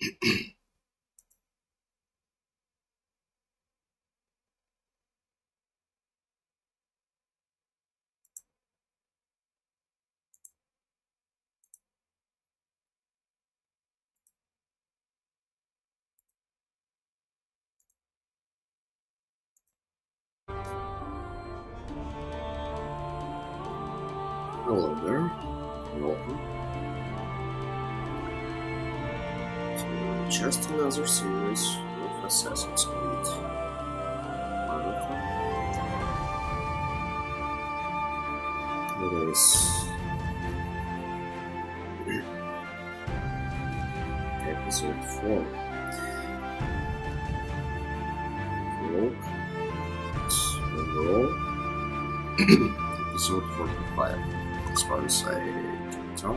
Hello there. Welcome. Just another series of Assassin's Creed. It is episode 4. Look. Overall. episode 45 as far as I can tell.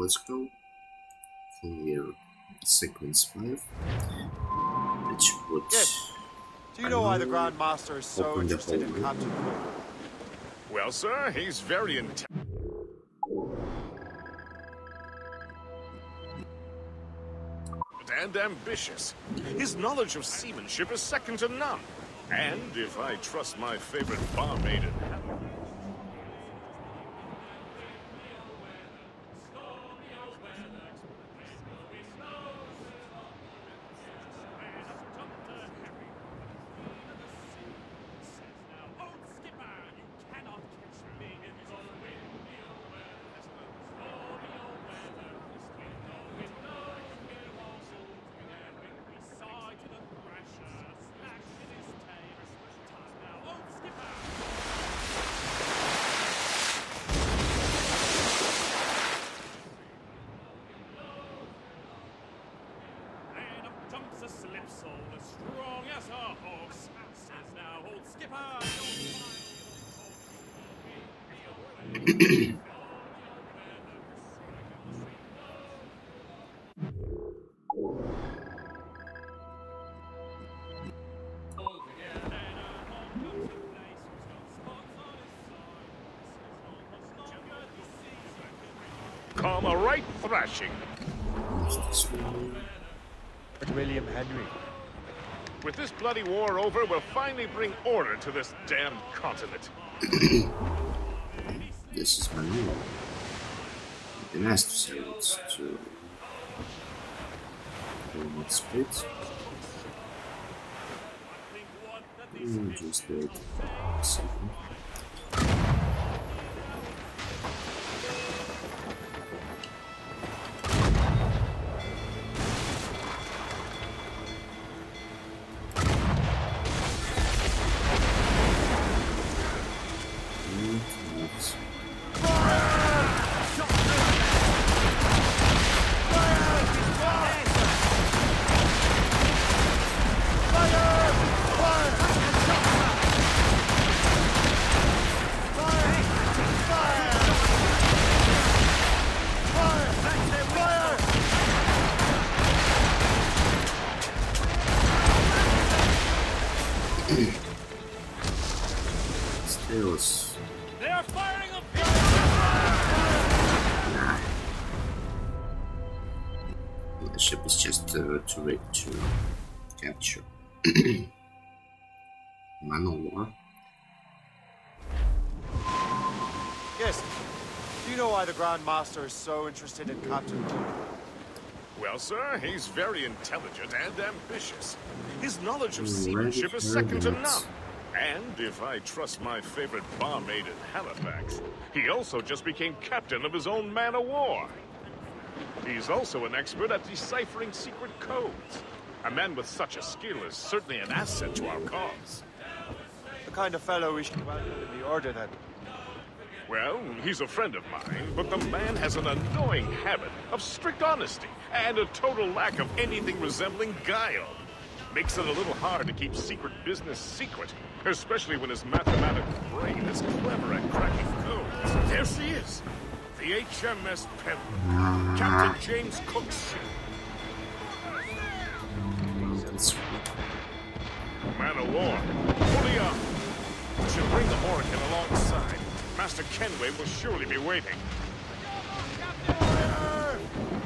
Let's go clear sequence 5, which would. Yes. Do you know why the Grand Master is so interested in Captain Cook? Well, sir, he's very intelligent. And ambitious. His knowledge of seamanship is second to none. And if I trust my favorite barmaid in heaven, Man up jumps a slipsole as strong as a horse. Says now, old skipper. come a right thrashing. Use this one. William Henry. With this bloody war over, we'll finally bring order to this damned continent. This is my new. I've been asked to Helmut Split. Mm, Just wait a second. Man of war. Yes. Do you know why the Grand Master is so interested in Captain Cook? Well, sir, he's very intelligent and ambitious. His knowledge of Hmm, seamanship is second to none. And if I trust my favorite barmaid in Halifax, he also just became captain of his own man of war. He's also an expert at deciphering secret codes. A man with such a skill is certainly an asset to our cause. The kind of fellow we should welcome in the Order, then. Well, he's a friend of mine, but the man has an annoying habit of strict honesty and a total lack of anything resembling guile. Makes it a little hard to keep secret business secret, especially when his mathematical brain is clever at cracking codes. There she is, the HMS Pembroke, Captain James Cook's ship. That's Man of war, fully up. We should bring the Morrigan alongside. Master Kenway will surely be waiting. Unfurl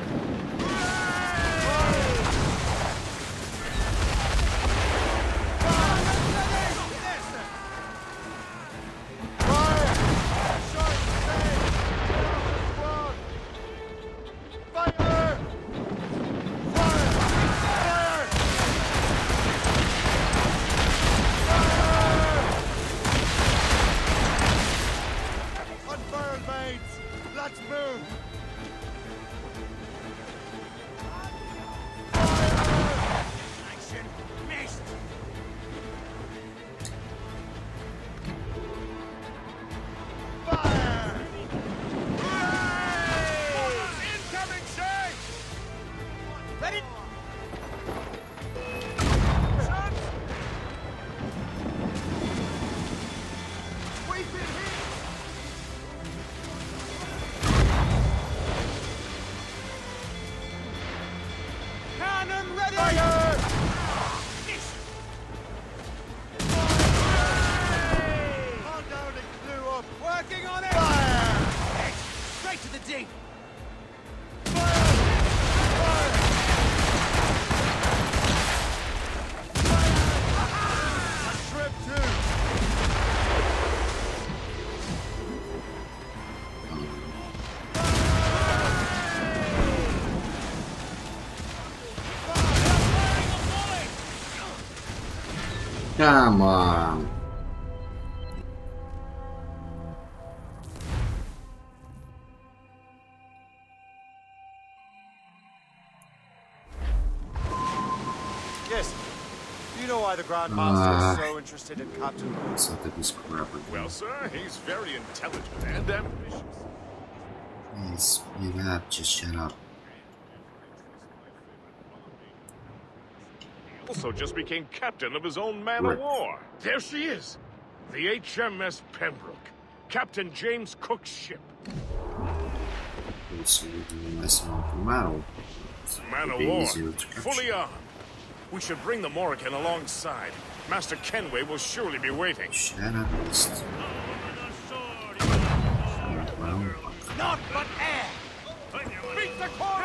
Come on. Yes. Do you know why the Grand Master Ah. is so interested in Captain Cook? Let's look at this crap again. Well, sir, he's very intelligent and ambitious. Please, speed up. Just shut up. Also just became captain of his own man Right. of war. There she is. The HMS Pembroke. Captain James Cook's ship. Let's see if we can mess around for metal. Man of be war. easier to capture. Fully armed. We should bring the Morrigan alongside. Master Kenway will surely be waiting. Shut up, Mist. Well, Not but air! Beat the corner!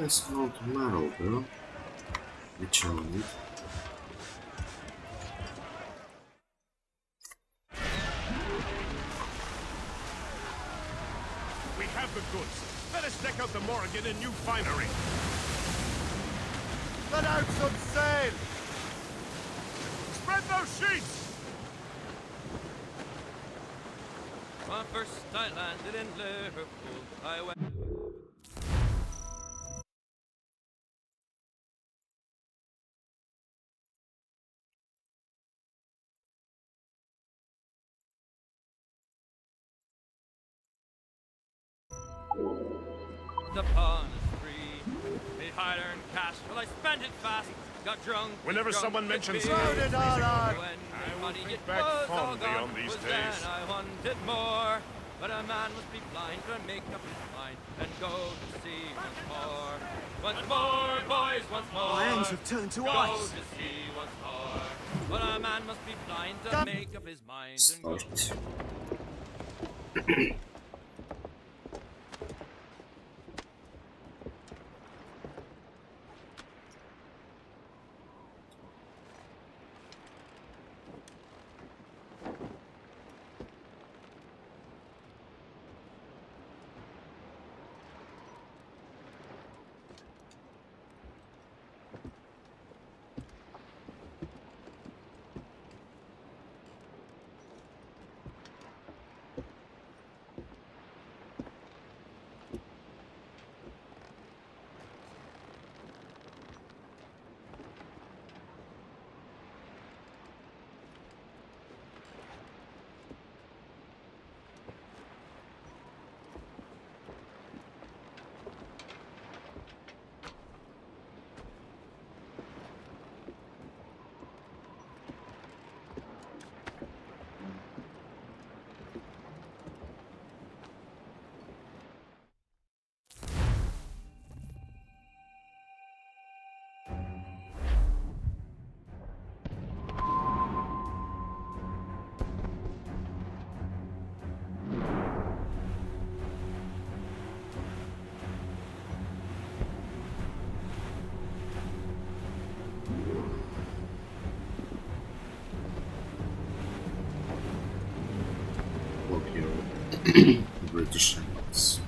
That's not metal, bro. Which I need. We have the goods. Let us deck out the Morrigan in new finery. Let out some sail! Spread those sheets! When first I landed in Liverpool, I went. Whenever someone mentions beer. Throw it all on! When I will money think back fondly on these days. I wanted more, but a man must be blind to make up his mind and go to sea once more. Once more, boys, once more. My ends have turned to go ice. to sea once more. But a man must be blind to Stop. make up his mind and go. British Isles.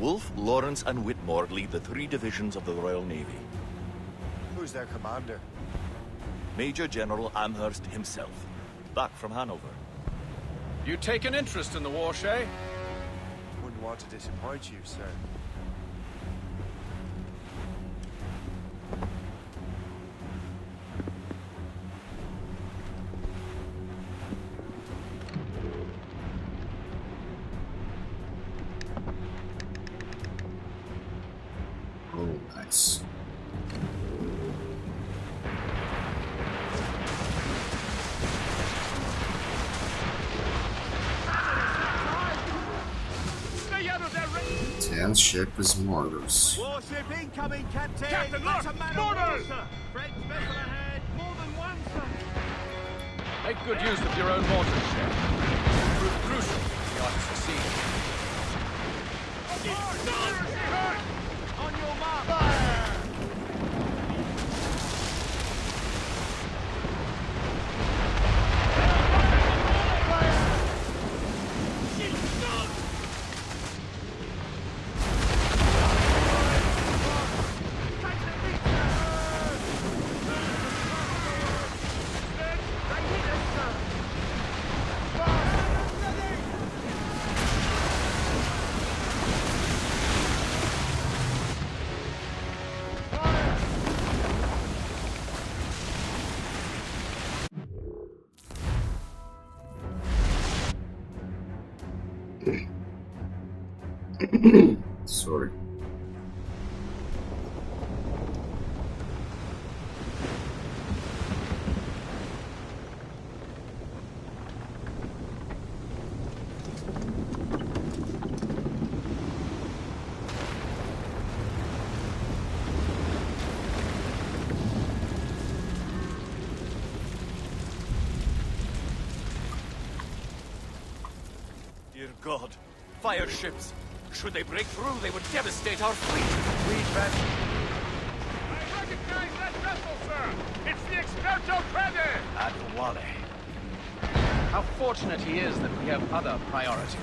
Wolfe, Lawrence, and Whitmore lead the three divisions of the Royal Navy. Who's their commander? Major General Amherst himself, back from Hanover. You take an interest in the war, Shay? Wouldn't want to disappoint you, sir. Is. Warship incoming, Dear God, fire ships! Should they break through, they would devastate our fleet. Read that. I recognize that vessel, sir! It's the Experto Crede! Adewale. How fortunate he is that we have other priorities.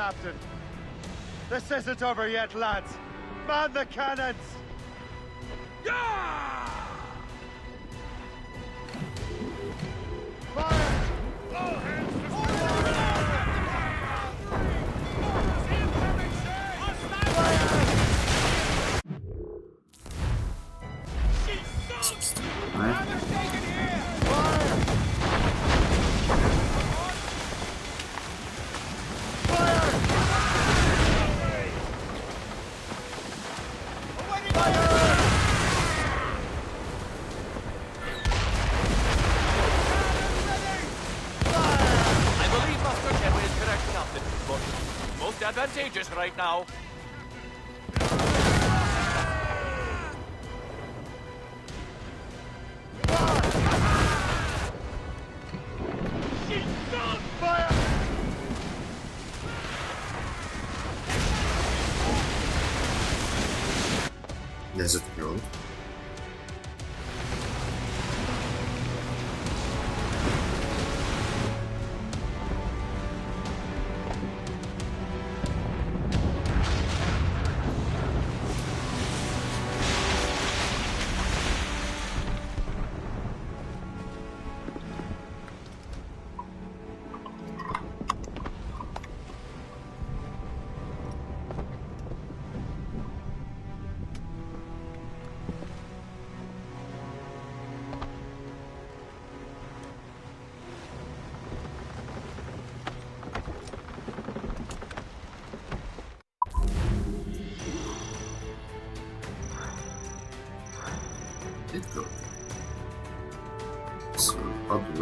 Captain. This isn't over yet, lads. Man the cannons! Yeah! Fire! Right now.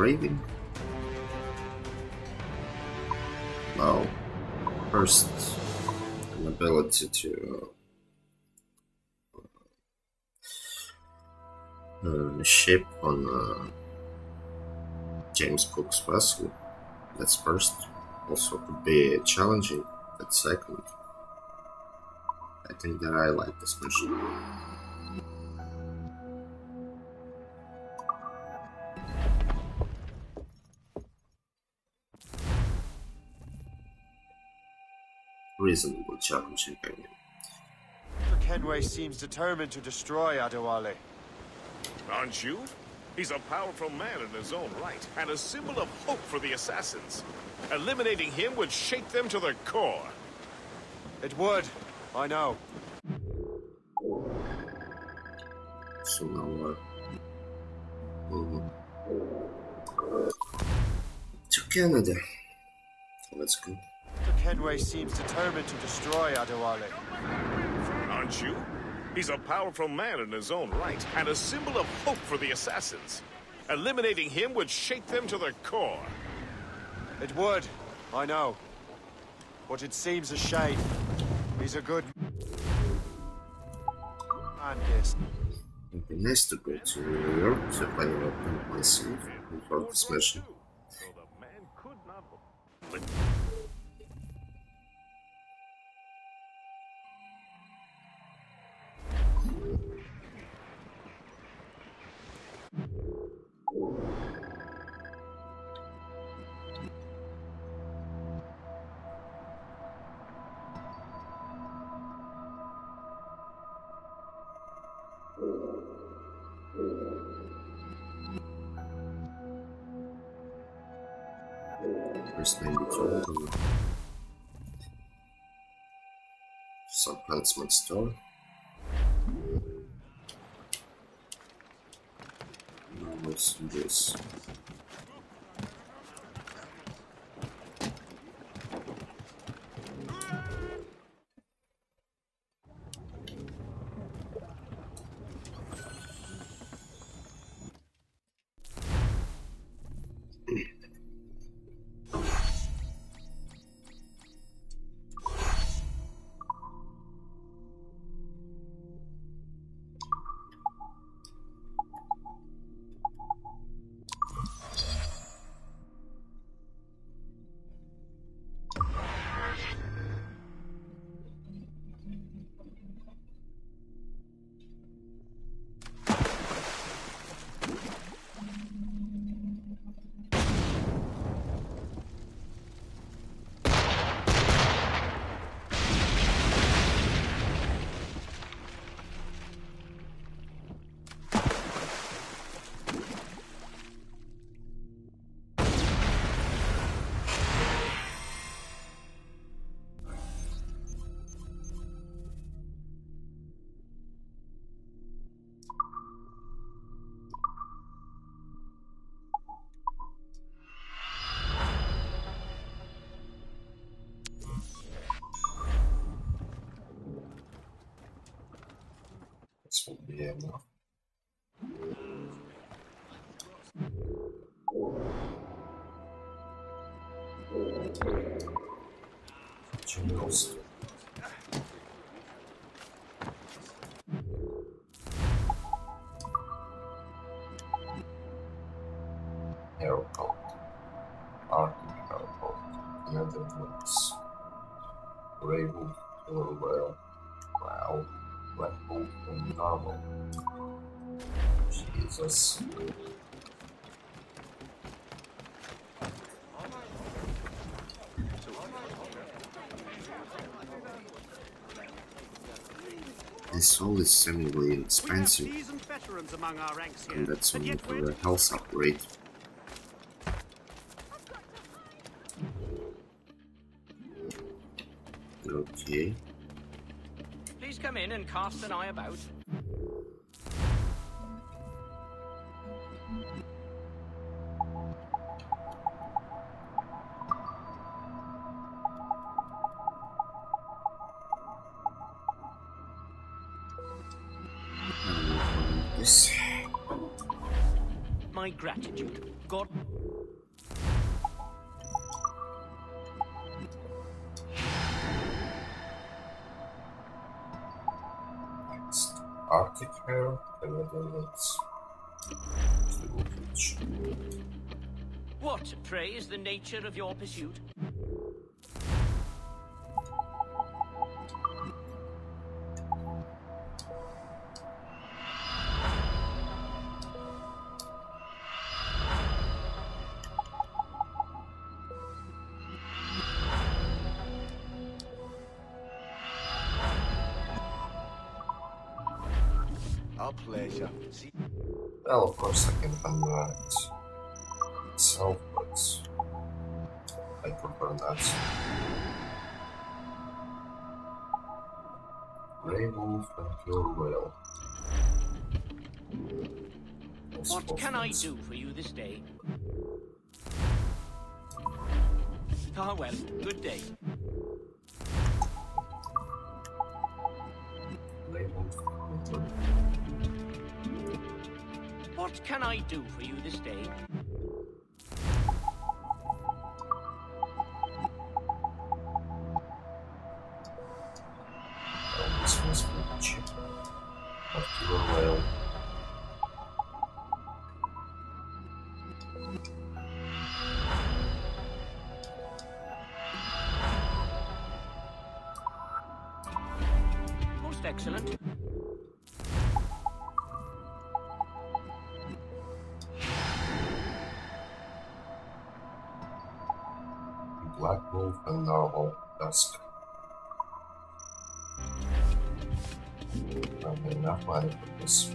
Raving. Well, first, an ability to uh, ship on uh, James Cook's vessel. That's first. Also could be challenging that second. I think that I like this mission. Reasonable challenging, I mean. Mr. Kenway seems determined to destroy Adewale. Aren't you? He's a powerful man in his own right, and a symbol of hope for the assassins. Eliminating him would shake them to their core. It would. I know. So now uh, we're moving to Canada. Let's go. Mr. Kenway seems determined to destroy Adewale. Aren't you? He's a powerful man in his own right, and a symbol of hope for the assassins. Eliminating him would shake them to their core. It would. I know. But it seems a shame. He's a good man, this. It'd be nice to go to New York to play up myself before this mission. Huntsman store. Now Let's do this. Be enough. Jingles. Airport. Arctic Airport. Netherlands. Wow. Red Bull and. Jesus. This all is seemingly expensive, Seasoned veterans among our ranks here. and that's only for a health upgrade. And cast an eye about. Arctic Hair, the What, pray, is the nature of your pursuit? novel dust. Probably enough money for this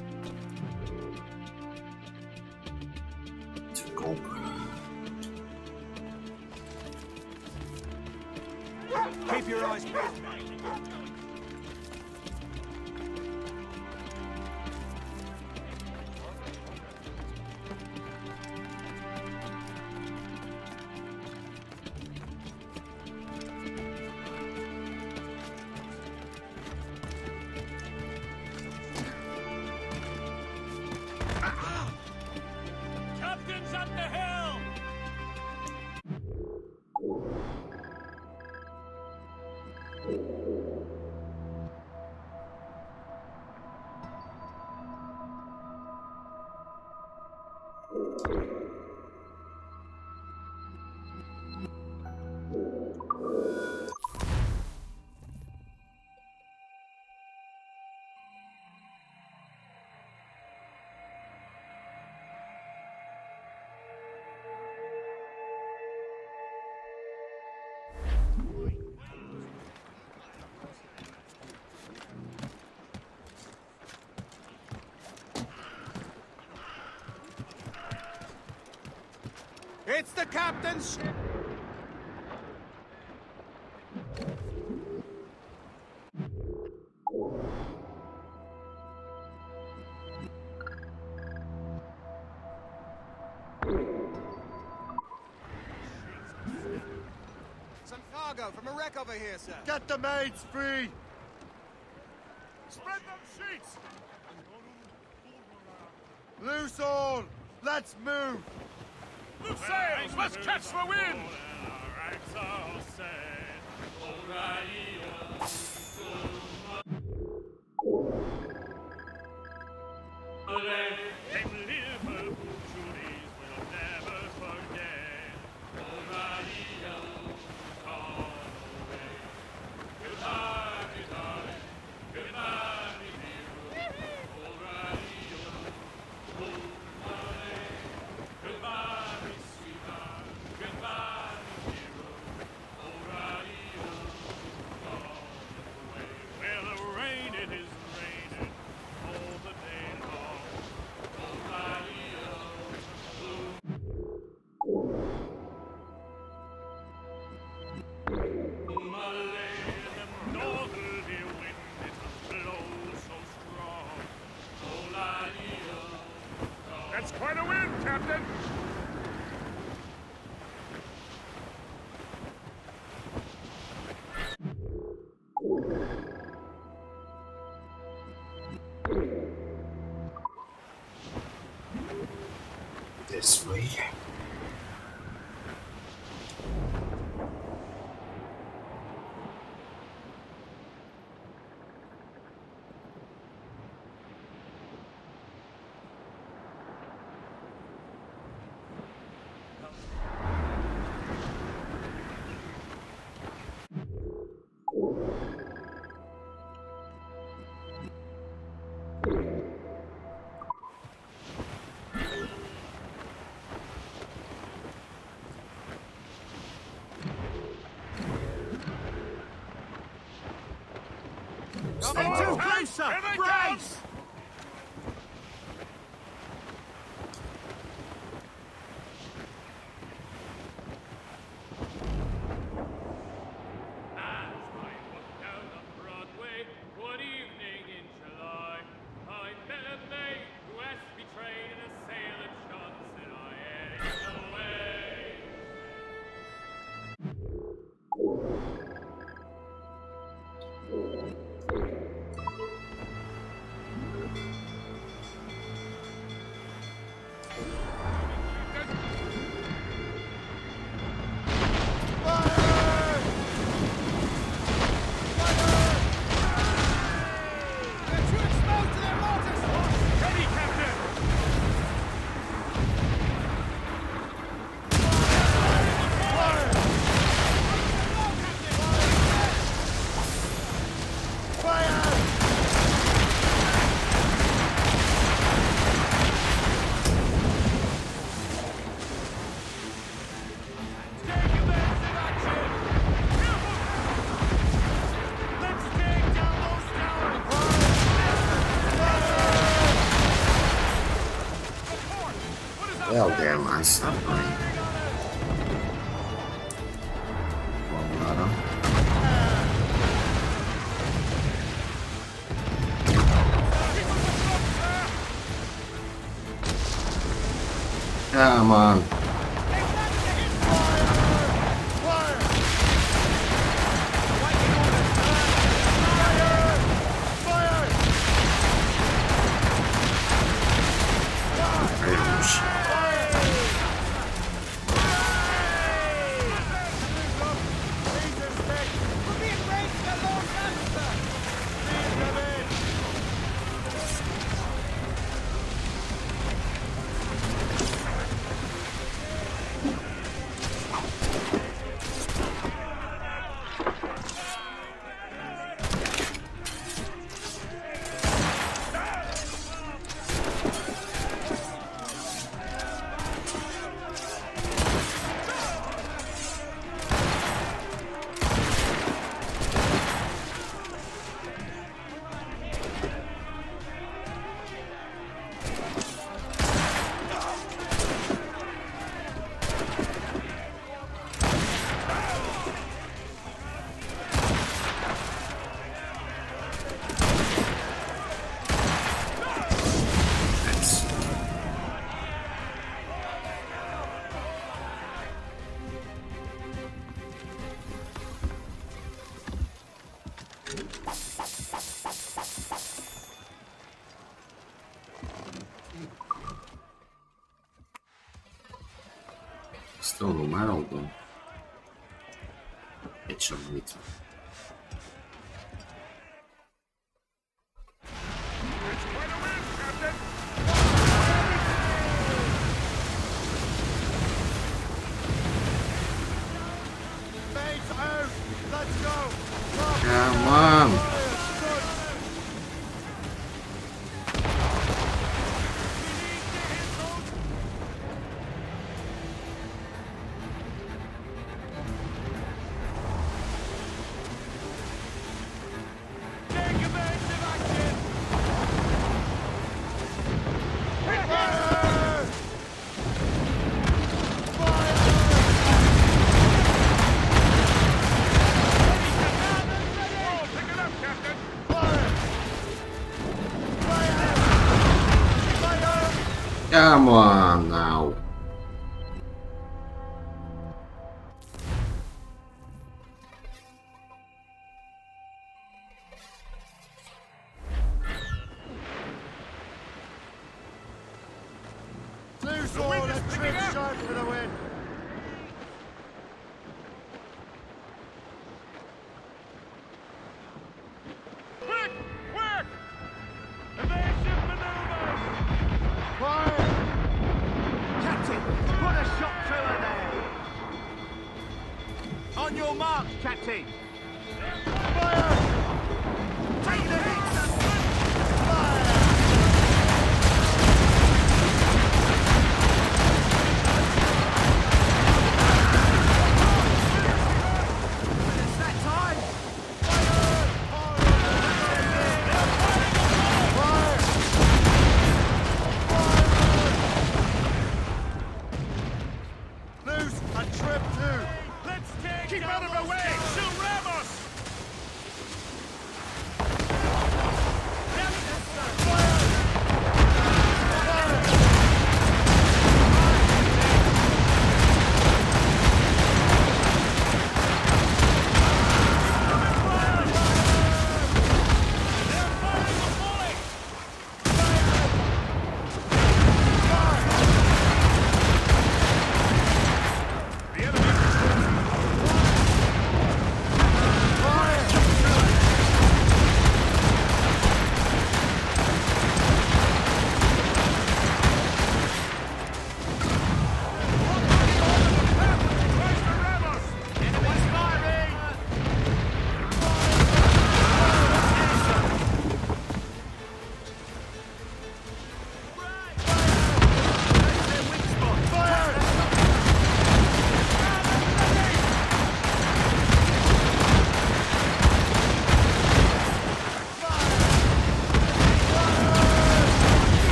It's the captain's! Some cargo from a wreck over here, sir. Get the maids free! Spread them sheets! Loose all! Let's move! sails! Let's catch the wind! Stay on. Into Grace! Brace! Kayak Estou no mar Come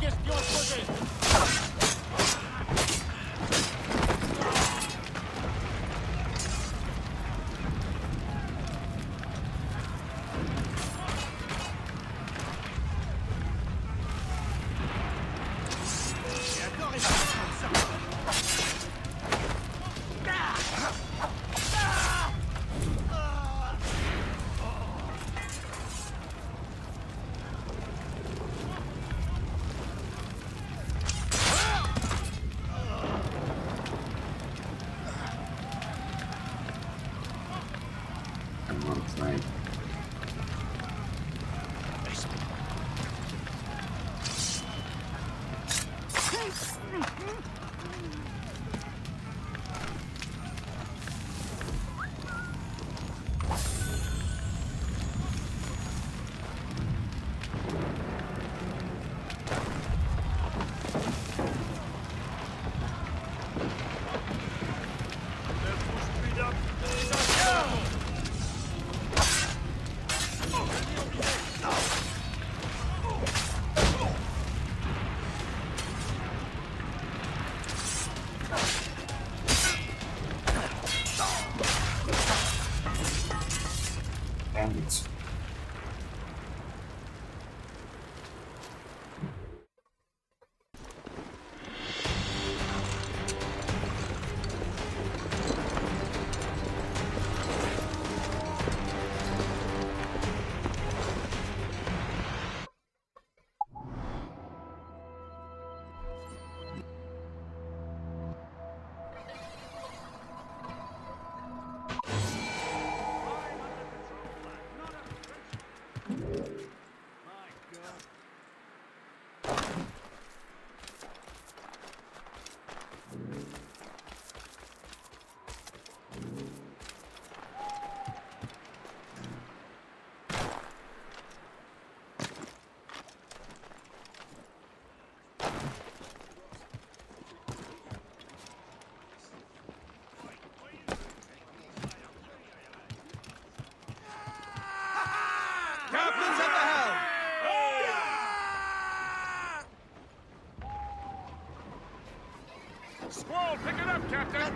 gestión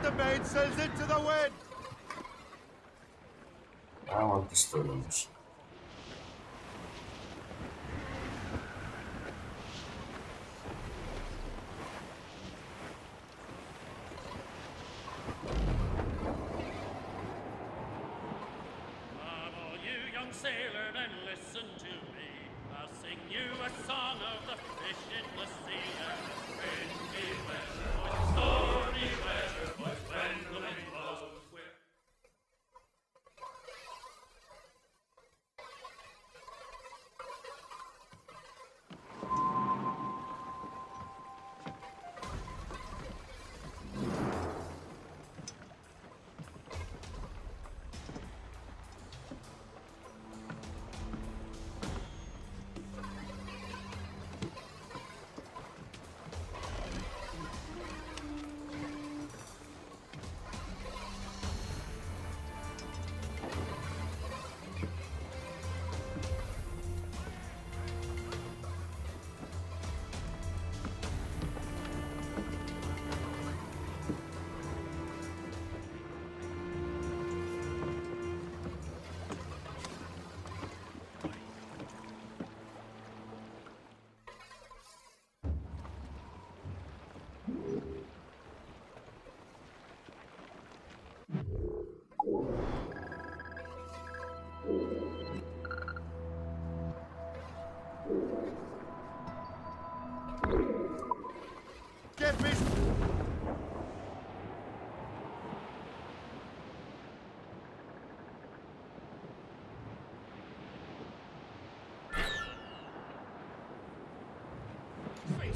the mainsails into the wind! I want disturbance. Come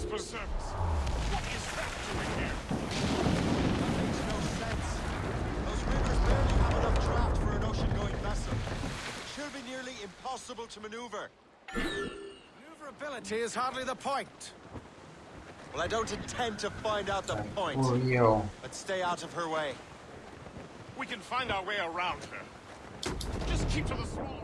for service. What is that doing here? That makes no sense. Those rivers barely have enough draft for an ocean-going vessel. It should be nearly impossible to maneuver. Maneuverability is hardly the point. Well, I don't intend to find out the point, oh, Poor Leo. but stay out of her way. We can find our way around her. Just keep to the small...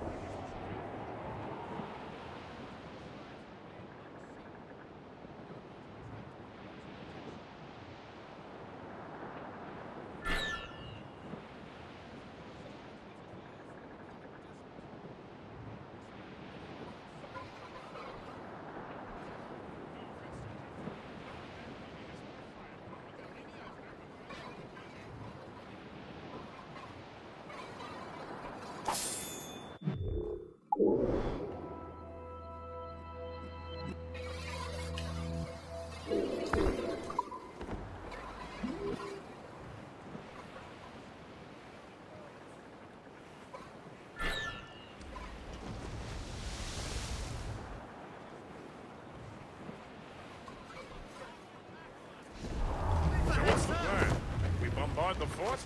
fort?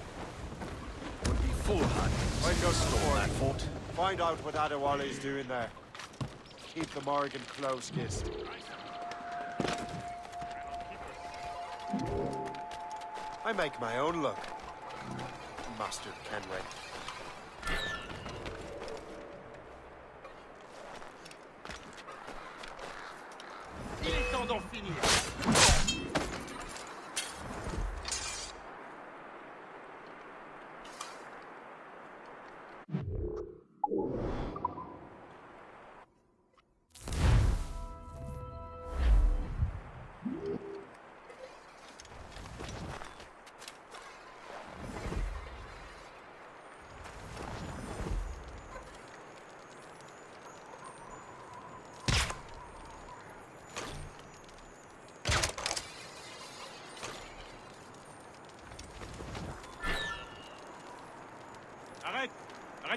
Would be foolhardy I to go storm that fort. Find out what Adewale's doing there. Keep the Morrigan close, Gist. I make my own luck, Master Kenway.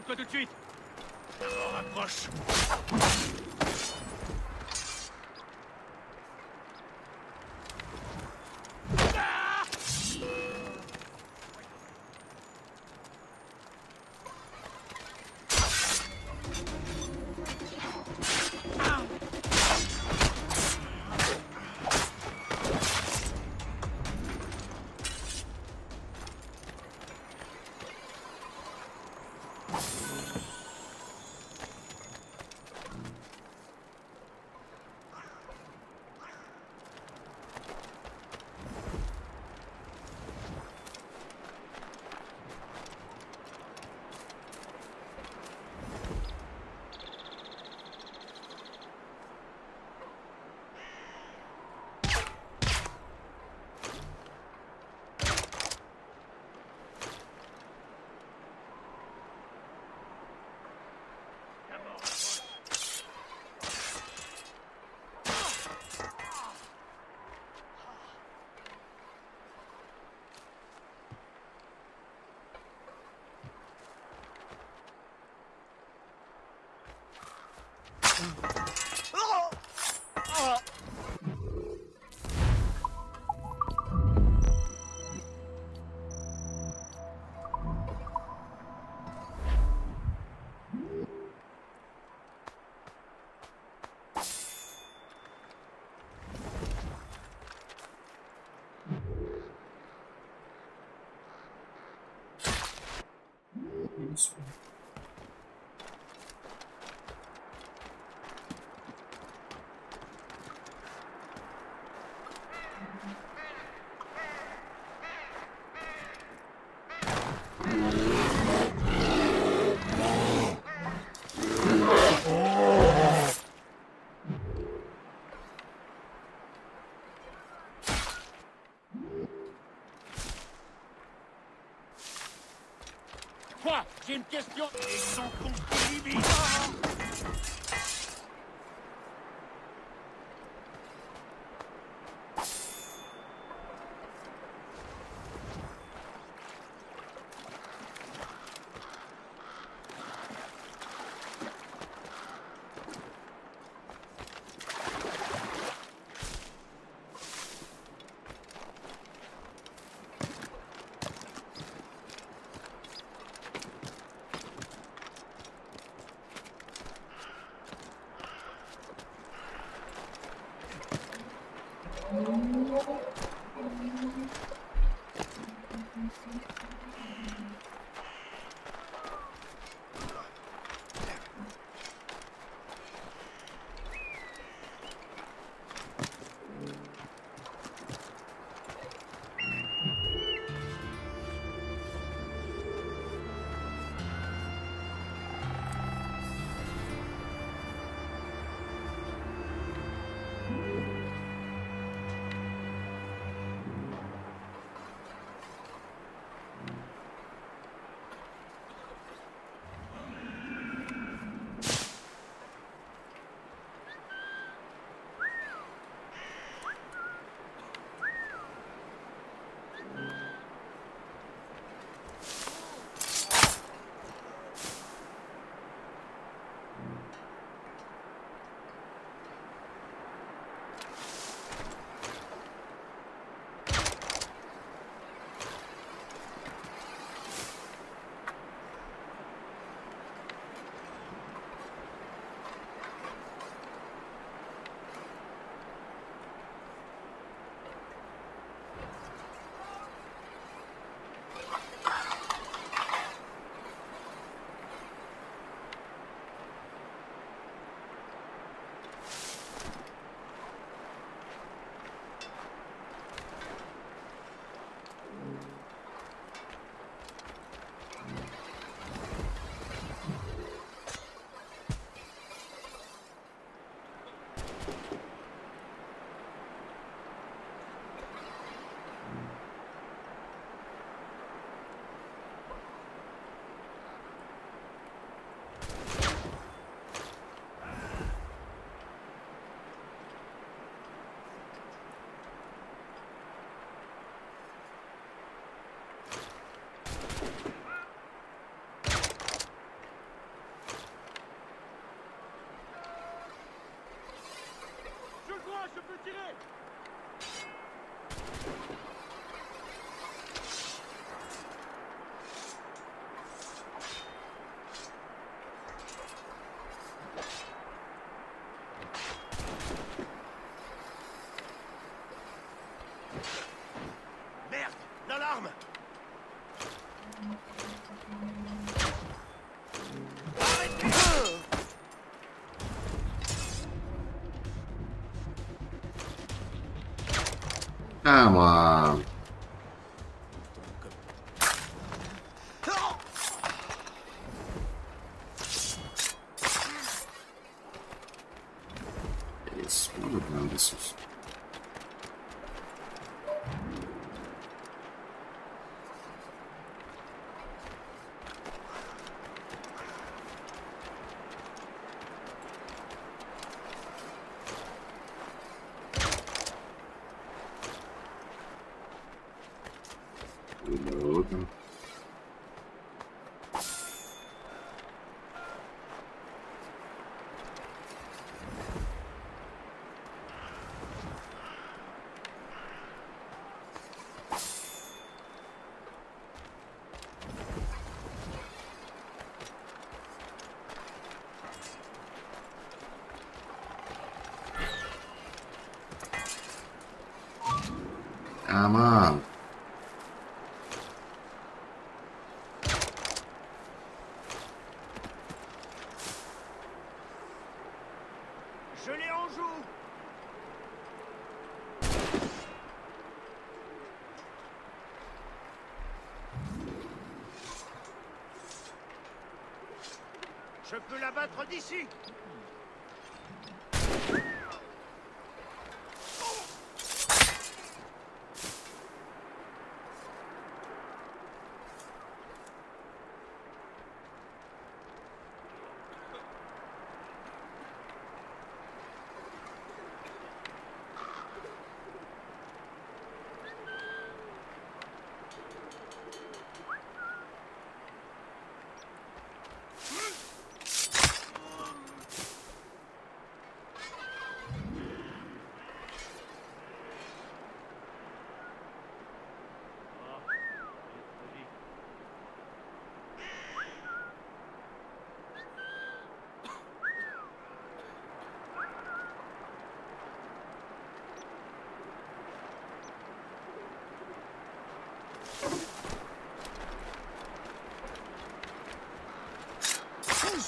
Arrête-toi tout de suite. Rapproche Useful. J'ai une question. Ils it in. Come on. Je peux l'abattre d'ici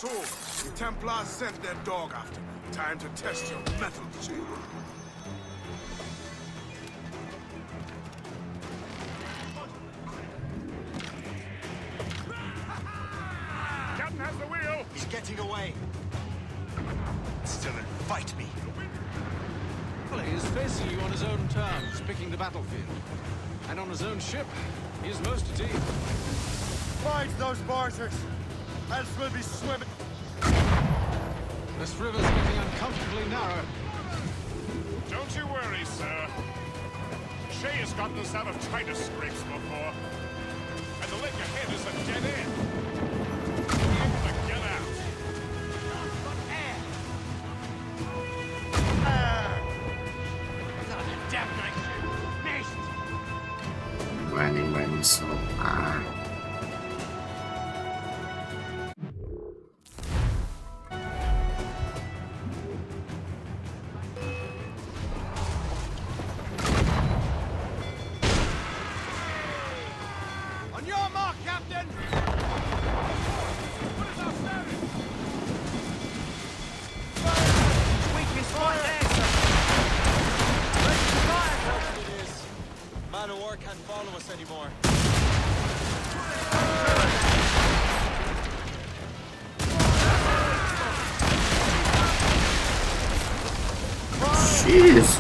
So, the Templars sent their dog after me. Time to test your mettle, Chief. Captain has the wheel! He's getting away. Still and fight me. Well, he is facing you on his own terms, picking the battlefield. And on his own ship, he is most at ease. Find those barters, else we'll be swimming. This river's getting uncomfortably narrow. Don't you worry, sir. Shay has gotten us out of tighter scrapes before. And the lake ahead is a dead end. We're able to get out. Running, running so hard.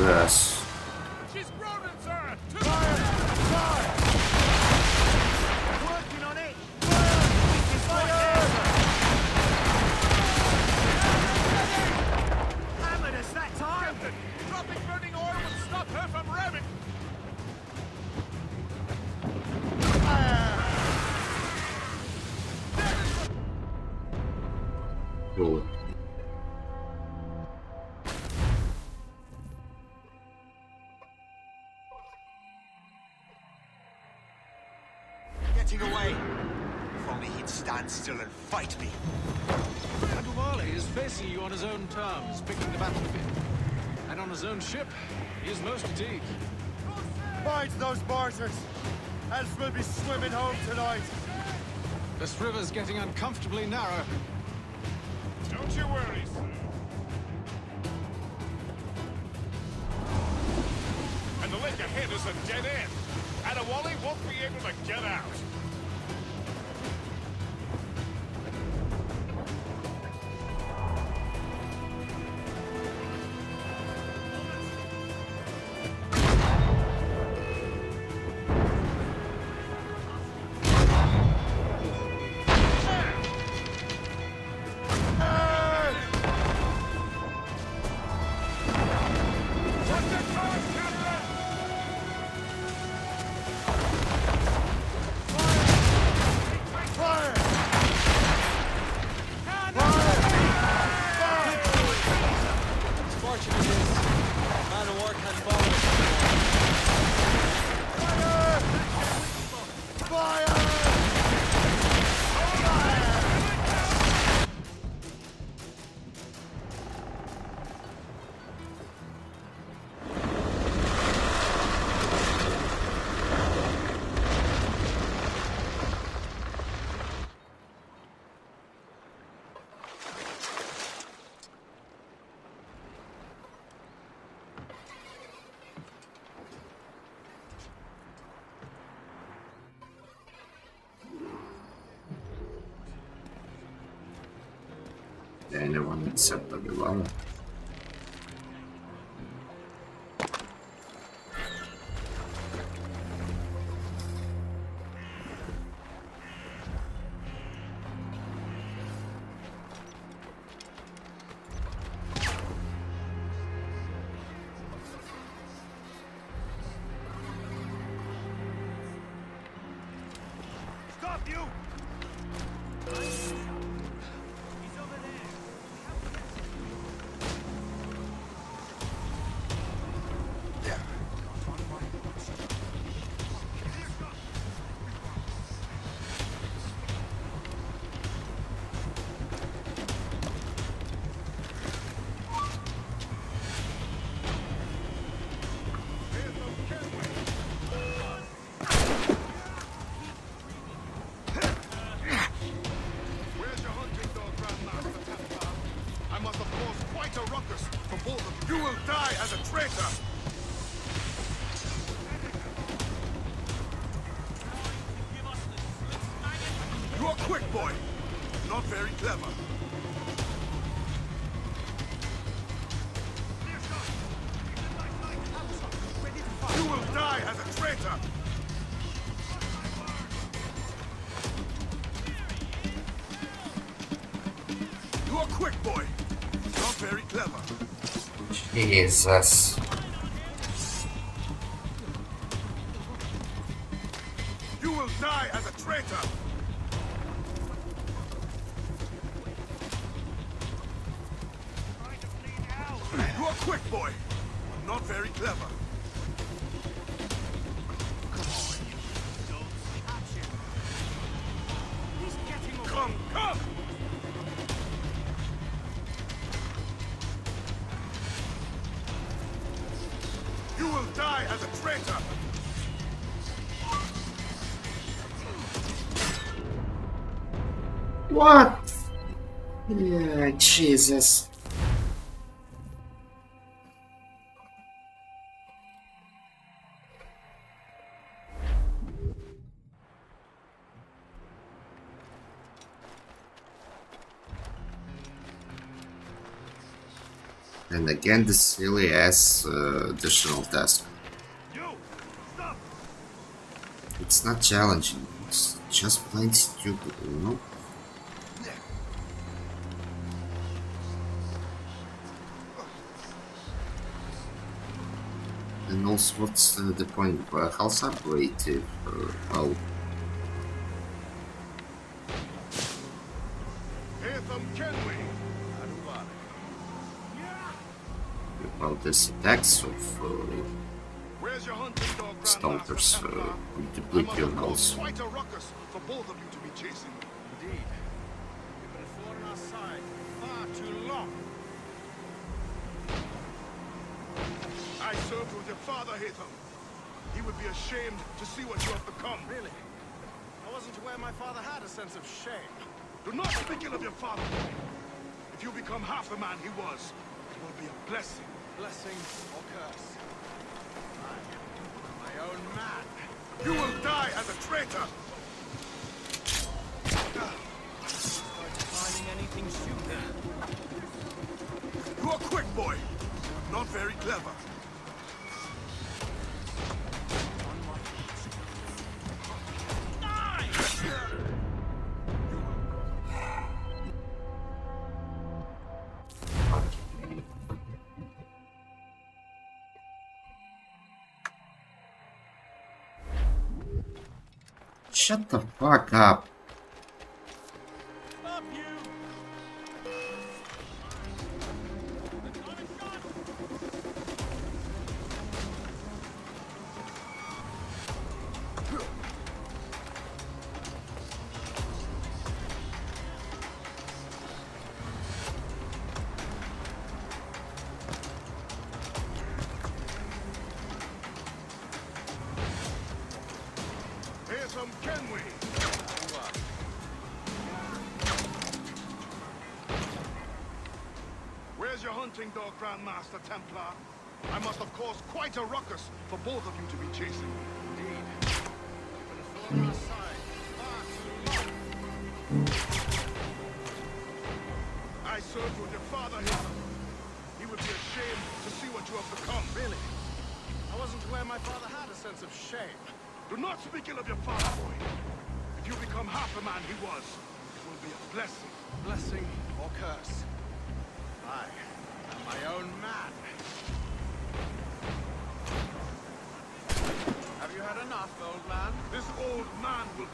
Jesus. Uncomfortably narrow. Fire! 50 так главное. Jesus. You will die as a traitor! You are quick, boy. Not very clever. Come, come! You What? Yeah, Jesus. And again, this silly ass uh, additional task. It's not challenging, it's just plain stupid, you know? And also, what's uh, the point? Uh, how's if, uh, well, well, this attacks of uh, Where's your hunting dog, stalkers uh, deplete your health. Quite a ruckus for both of you to be chasing. I with your father, Haytham. He would be ashamed to see what you have become. Really? I wasn't aware my father had a sense of shame. Do not speak ill of your father. If you become half the man he was, it will be a blessing. Blessing or curse? Aye. own man. You will die as a traitor. Finding anything stupid. You are quick, boy. Not very clever. Shut the fuck up. Dog, Grandmaster Templar? I must have caused quite a ruckus for both of you to be chasing. Indeed. But it's all on our side. Far. I served with your father here. He would be ashamed to see what you have become. Really? I wasn't aware my father had a sense of shame. Do not speak ill of your father, boy. If you become half the man he was, it will be a blessing. Blessing or curse? I old man? This old man will...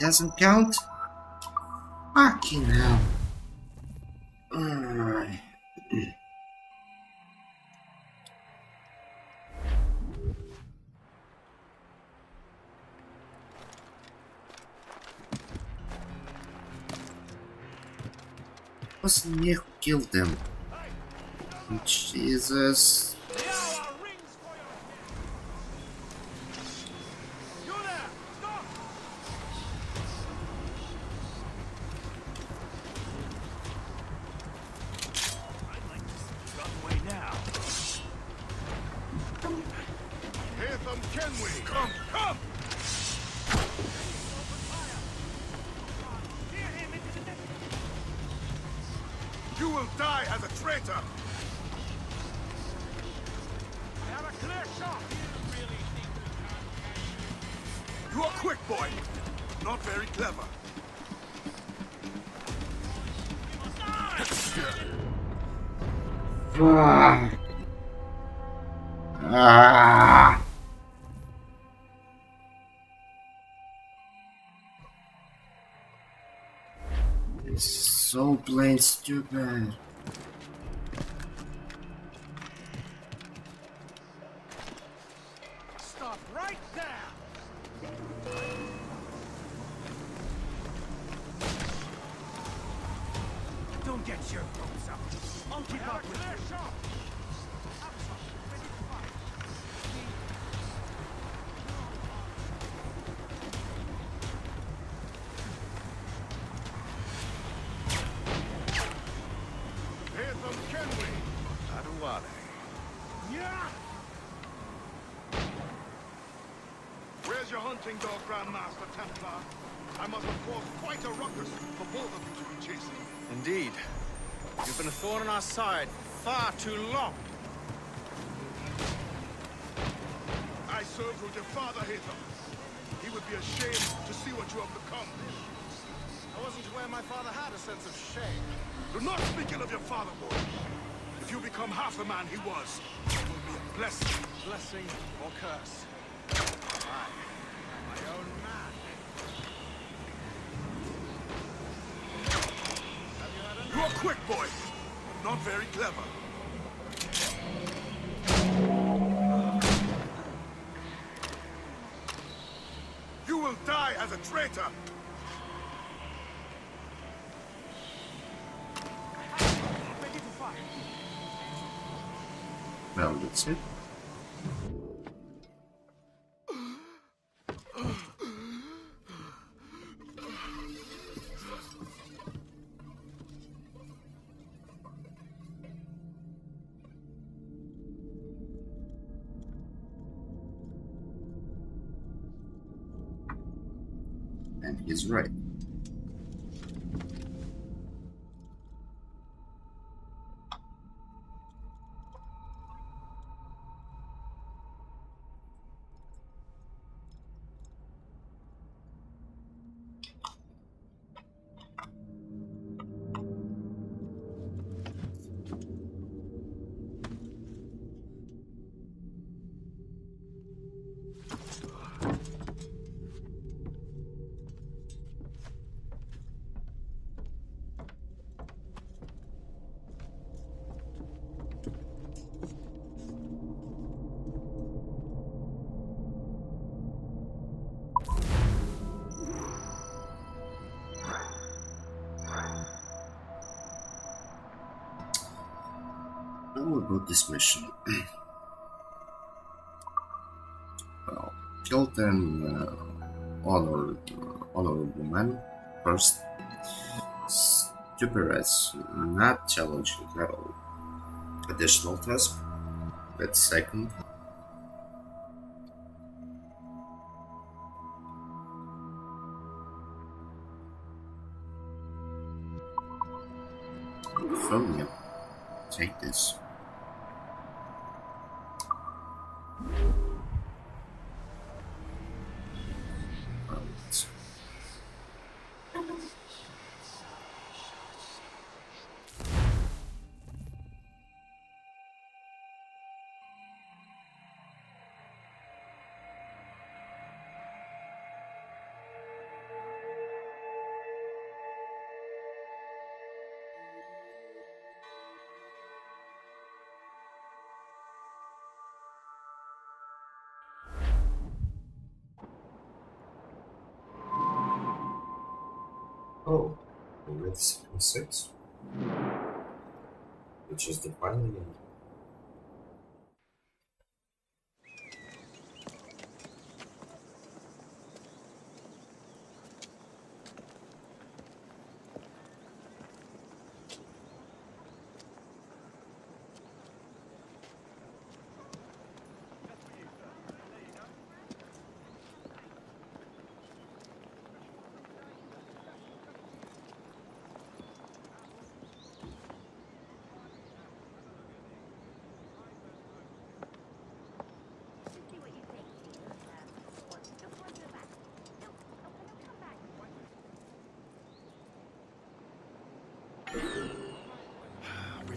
Doesn't count? Fucking hell. Me who killed them. Jesus. You are quick, boy. Not very clever. Fuck. Ah. It's so plain stupid. Too long. traitor! Now let's see. About this mission? well, kill ten uh, honored, uh, honorable men first. Stupides not challenging at all. Additional task. That's second. Six, which is the final end.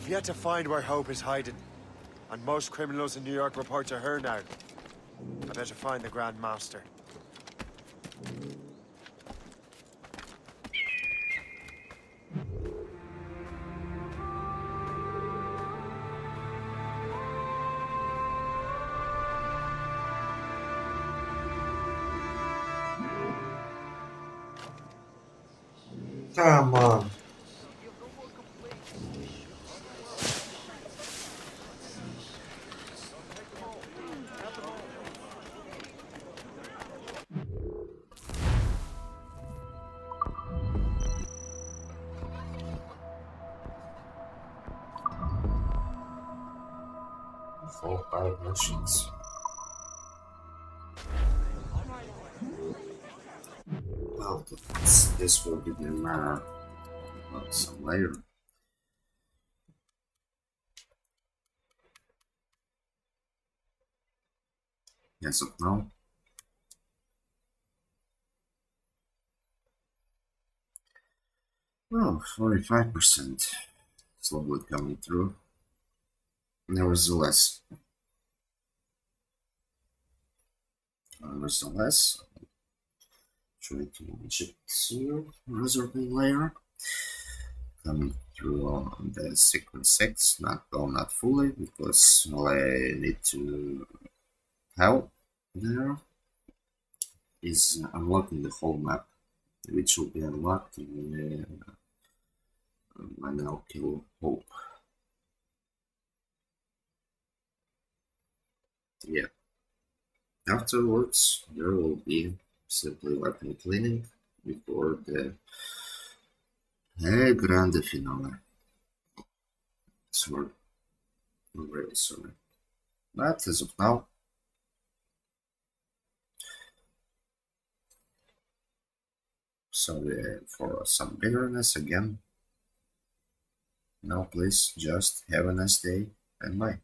We've yet to find where Hope is hiding. And most criminals in New York report to her now. I better find the Grand Master. Yes of now. Well, 45% slowly coming through. Nevertheless, nevertheless, uh, try to check to reserving layer. Coming through on the sequence 6 not well not fully because I need to help there is unlocking the whole map which will be unlocked when uh, I now kill hope yeah. Afterwards, there will be simply weapon cleaning before the uh, grande finale. So we're really sorry. But as of now, sorry uh, for some bitterness again. Now please just have a nice day and bye.